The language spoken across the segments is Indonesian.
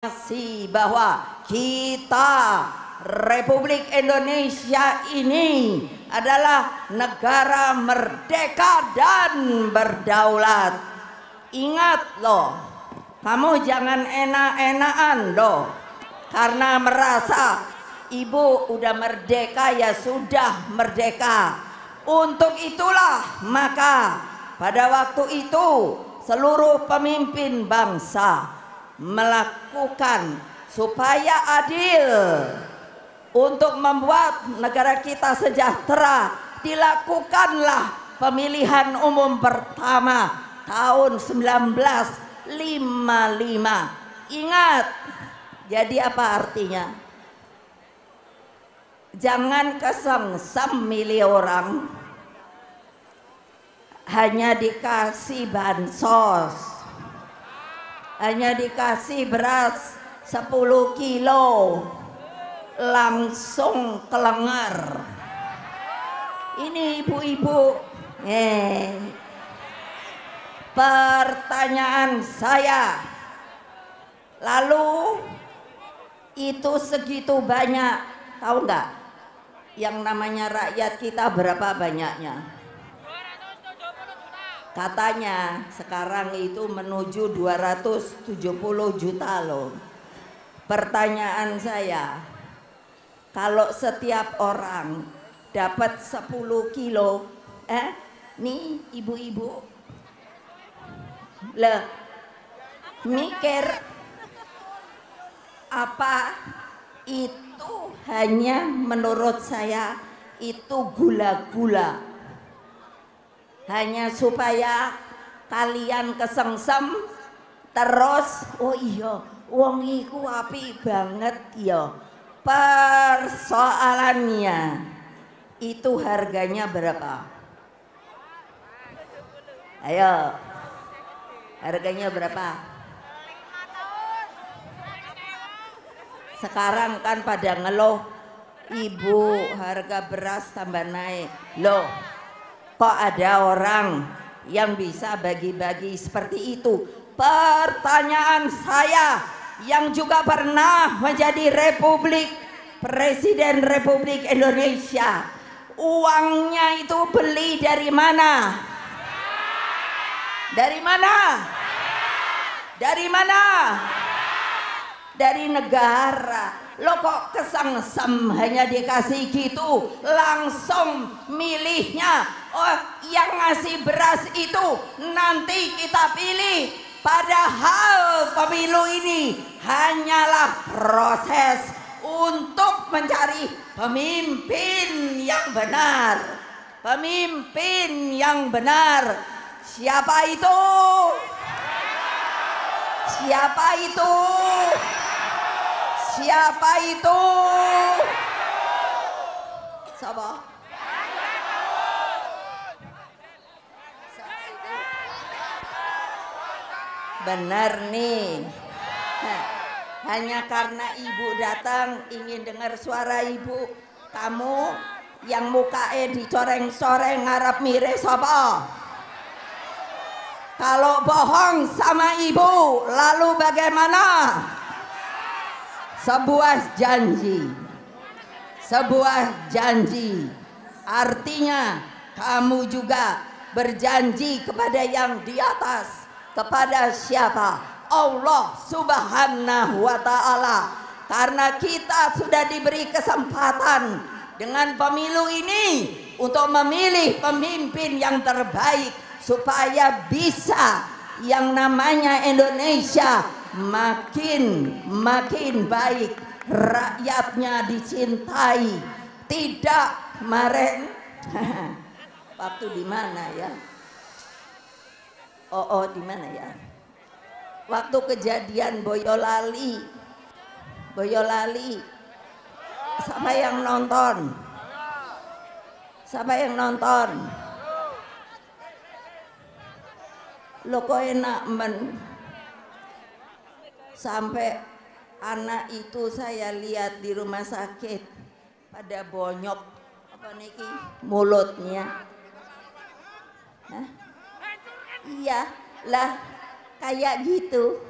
informasi bahwa kita Republik Indonesia ini adalah negara merdeka dan berdaulat. Ingat loh, kamu jangan enak-enakan loh. Karena merasa ibu udah merdeka ya sudah merdeka. Untuk itulah maka pada waktu itu seluruh pemimpin bangsa melakukan supaya adil untuk membuat negara kita sejahtera dilakukanlah pemilihan umum pertama tahun 1955 ingat jadi apa artinya? Jangan kesengsem milih orang hanya dikasih bansos hanya dikasih beras 10 kilo. Langsung kelengar. Ini ibu-ibu eh pertanyaan saya. Lalu itu segitu banyak tahu nggak? Yang namanya rakyat kita berapa banyaknya katanya sekarang itu menuju 270 juta loh. Pertanyaan saya kalau setiap orang dapat 10 kilo eh nih ibu-ibu? Le mikir apa itu hanya menurut saya itu gula-gula hanya supaya kalian kesengsem terus. Oh iya wong iku api banget ya. Persoalannya itu harganya berapa? Ayo harganya berapa? Sekarang kan pada ngeluh ibu harga beras tambah naik. Loh kok ada orang yang bisa bagi-bagi seperti itu? Pertanyaan saya yang juga pernah menjadi republik presiden republik Indonesia. Uangnya itu beli dari mana? Dari mana? Dari mana? Dari negara. Lo kok kesengsem hanya dikasih gitu? Langsung milihnya oh yang ngasih beras itu nanti kita pilih. Padahal pemilu ini hanyalah proses untuk mencari pemimpin yang benar. Pemimpin yang benar. Siapa itu? Siapa itu? Siapa itu? siapa benar nih. Nah, hanya karena ibu datang ingin dengar suara ibu kamu yang mukae dicoreng-coreng ngarap mire sapa? Kalau bohong sama ibu lalu bagaimana? Sebuah janji. Sebuah janji. Artinya kamu juga berjanji kepada yang di atas kepada siapa? Allah subhanahu wa ta'ala. Karena kita sudah diberi kesempatan dengan pemilu ini untuk memilih pemimpin yang terbaik supaya bisa yang namanya Indonesia makin makin baik. Rakyatnya dicintai. Tidak kemarin waktu di mana ya oh oh di mana ya? Waktu kejadian Boyolali. Boyolali. Siapa yang nonton? Siapa yang nonton? Lo kok enak men? Sampai anak itu saya lihat di rumah sakit. Pada bonyok. Apa niki? Mulutnya. Hah? Iya lah kayak gitu.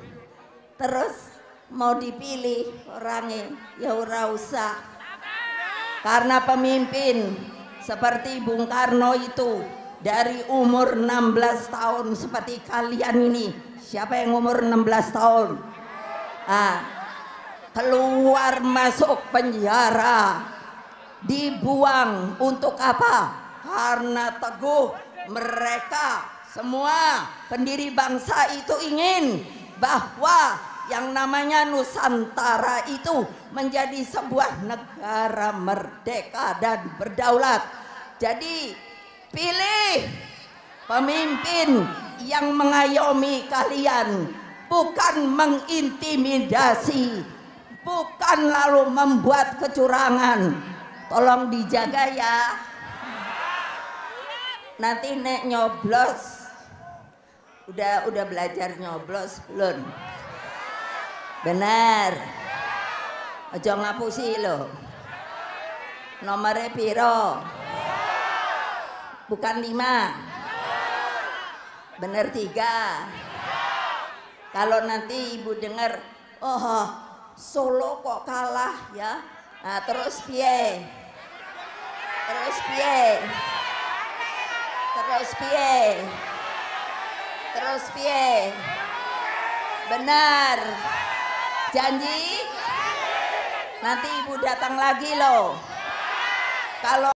Terus mau dipilih orangnya. Ya ora usah. Karena pemimpin seperti Bung Karno itu dari umur 16 tahun seperti kalian ini. Siapa yang umur 16 tahun? Ah keluar masuk penjara. Dibuang untuk apa? Karena teguh mereka semua pendiri bangsa itu ingin bahwa yang namanya Nusantara itu menjadi sebuah negara merdeka dan berdaulat. Jadi pilih pemimpin yang mengayomi kalian, bukan mengintimidasi, bukan lalu membuat kecurangan. Tolong dijaga ya. Nanti nek nyoblos udah udah belajar nyoblos belum? Benar. Aja ngapusi lo. Nomornya piro? Bukan lima. Bener tiga. Kalau nanti ibu dengar, oh Solo kok kalah ya. Nah, terus piye? Terus piye? Terus piye? Terus piye? Benar. Janji? Nanti ibu datang lagi loh. Kalau